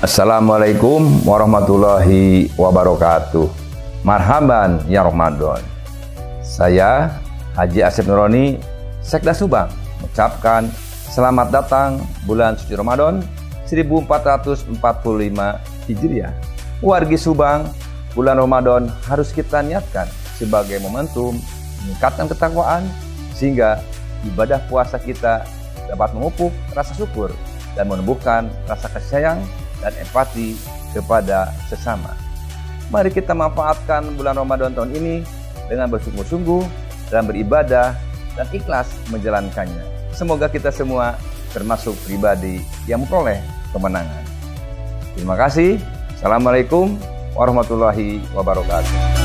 Assalamualaikum warahmatullahi wabarakatuh. Marhaban ya Ramadan. Saya Haji Asep Nuroni, Sekda Subang, mengucapkan selamat datang bulan suci Ramadan 1445 Hijriah. Wargi Subang, bulan Ramadan harus kita niatkan sebagai momentum meningkatkan ketakwaan sehingga ibadah puasa kita dapat memupuk rasa syukur dan menumbuhkan rasa kasih sayang dan empati kepada sesama. Mari kita manfaatkan bulan Ramadan tahun ini dengan bersungguh-sungguh dan beribadah dan ikhlas menjalankannya. Semoga kita semua termasuk pribadi yang memperoleh kemenangan. Terima kasih. Assalamualaikum warahmatullahi wabarakatuh.